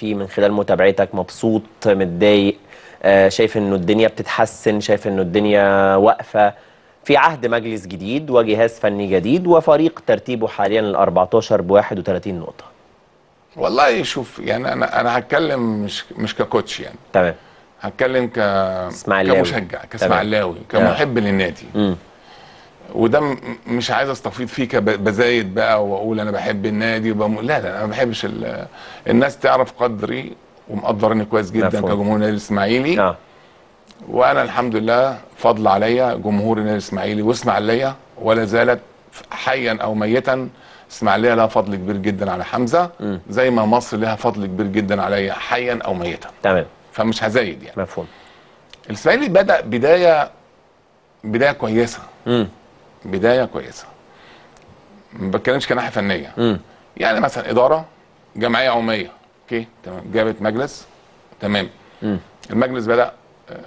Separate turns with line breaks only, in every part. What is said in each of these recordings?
فيه من خلال متابعتك مبسوط متضايق آه، شايف إنه الدنيا بتتحسن شايف إنه الدنيا واقفة. في عهد مجلس جديد وجهاز فني جديد وفريق ترتيبه حاليا ال 14 ب 31 نقطة.
والله شوف يعني أنا أنا هتكلم مش مش ككوتش يعني.
تمام.
هتكلم ك. كمشجع كإسماعيلاوي كمحب للنادي. وده م- مش عايز استفيض فيه كبزايد بقى واقول أنا بحب النادي وبم... لا لا أنا ما بحبش ال... الناس تعرف قدري ومقدرني كويس جدا. كجمهور النادي الإسماعيلي.
آه.
وأنا الحمد لله فضل عليا جمهور النادي الإسماعيلي واسماعيليه ولا زالت حيا أو ميتا اسماعيليه لها فضل كبير جدا على حمزة. زي ما مصر لها فضل كبير جدا عليا حيا أو ميتا.
تمام.
فمش هزايد يعني.
مفهوم.
الإسماعيلي بدأ بداية بداية كويسة.
امم
بداية كويسة. ما بتكلمش كناحية فنية.
امم
يعني مثلا إدارة جمعية عمومية. Okay؟ تمام. جابت مجلس. تمام.
مم.
المجلس بدأ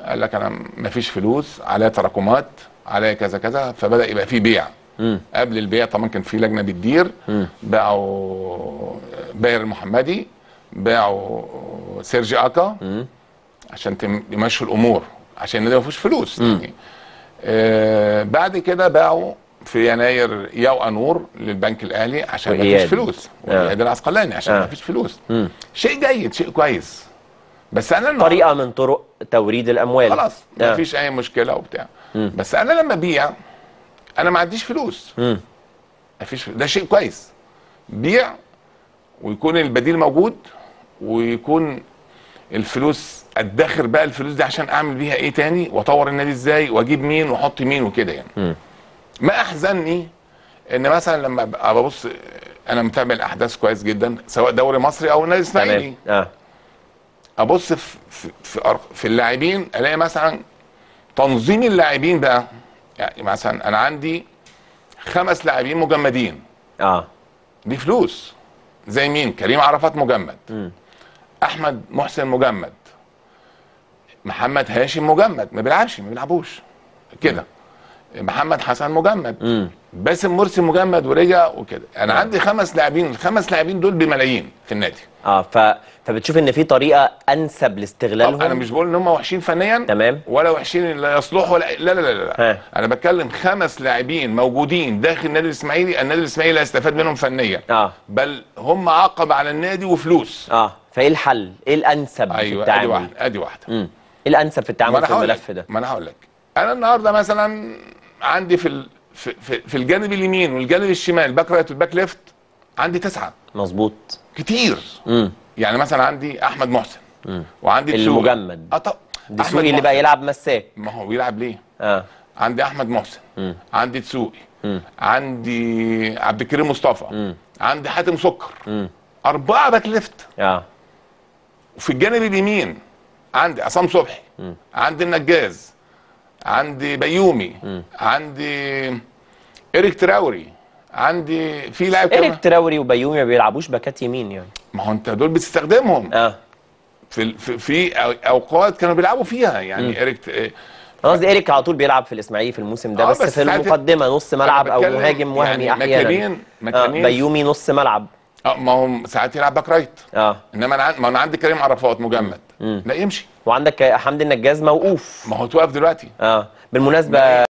قال لك أنا ما فيش فلوس عليا تراكمات عليا كذا كذا فبدأ يبقى في بيع.
امم
قبل البيع طبعا كان في لجنة بتدير. باعوا باهر المحمدي باعوا سيرجي
آكا.
عشان يمشوا الأمور. عشان النادي ما فيهوش فلوس. يعني آه بعد كده باعوا في يناير ياو انور للبنك الاهلي عشان ما فيش. فلوس
آه.
وإياد العسقلاني عشان
آه.
ما فيش فلوس
مم.
شيء جيد شيء كويس بس أنا
طريقة من طرق توريد الأموال
خلاص ما
آه.
فيش أي مشكلة وبتاع
مم.
بس أنا لما ابيع أنا ما عنديش فلوس. ما فيش ده شيء كويس بيع ويكون البديل موجود ويكون الفلوس أدخر بقى الفلوس دي عشان أعمل بيها إيه تاني؟ وأطور النادي إزاي؟ وأجيب مين؟ وأحط مين؟ وكده يعني.
مم.
ما أحزنني إن مثلا لما ابقى ببص أنا متابع الأحداث كويس جدا سواء دوري مصري أو النادي الاسماعيلي
آه.
أبص في في في, اللاعبين ألاقي مثلا تنظيم اللاعبين بقى. يعني مثلا أنا عندي خمس لاعبين مجمدين.
آه.
دي فلوس. زي مين؟ كريم عرفات مجمد.
مم.
أحمد محسن مجمد. محمد هاشم مجمد ما بيلعبش ما بيلعبوش. كده. محمد حسن مجمد. باسم مرسي مجمد ورجع وكده. أنا عندي خمس لاعبين الخمس لاعبين دول بملايين في النادي.
آه ف... فبتشوف إن في طريقة أنسب لاستغلالهم؟
أنا مش بقول إن هم وحشين فنيا
تمام.
ولا وحشين لا يصلحوا ولا لا لا لا, لا.
ها.
أنا بتكلم خمس لاعبين موجودين داخل النادي الإسماعيلي النادي الإسماعيلي لا يستفاد منهم فنيا.
آه.
بل هم عقبه على النادي وفلوس.
آه. فإيه الحل؟ إيه الأنسب في
أيوه أدي
التعامل؟
واحدة أدي واحدة.
امم إيه الأنسب في التعامل في الملف ده؟
ما أنا هقول لك. أنا النهارده مثلا عندي في ال... في, في, في الجانب اليمين والجانب الشمال back right وال back left عندي تسعة.
مظبوط.
كتير.
امم
يعني مثلا عندي أحمد محسن وعندي دسوقي.
المجمد.
آه طب
دسوقي اللي بقى يلعب مساك.
ما هو بيلعب ليه؟
آه.
عندي أحمد محسن.
مم.
عندي دسوقي.
مم.
عندي عبد الكريم مصطفى.
مم.
عندي حاتم سكر.
امم
أربعة back left
آه.
وفي الجانب اليمين عندي عصام صبحي عندي النجاز عندي بيومي عندي ايريك تراوري عندي في لاعب كمان.
ايريك تراوري وبيومي ما بيلعبوش باكات يمين يعني.
ما هو انت دول بتستخدمهم.
آه.
في في, أوقات كانوا بيلعبوا فيها يعني ايريك ت- إيه،
أنا قصدي ايريك على طول بيلعب في الإسماعيلي في الموسم ده
آه،
بس,
بس
في المقدمة نص ملعب
أو
مهاجم وهمي
يعني
أحيانا.
مكانين-
آه. بيومي نص ملعب.
آه ما هو ساعات يلعب back
right.
آه. إنما أنا ما أنا عندي كريم عرفات مجمد. لا يمشي.
وعندك حمدي النجاز موقوف.
ما هو توقف دلوقتي.
آه. بالمناسبة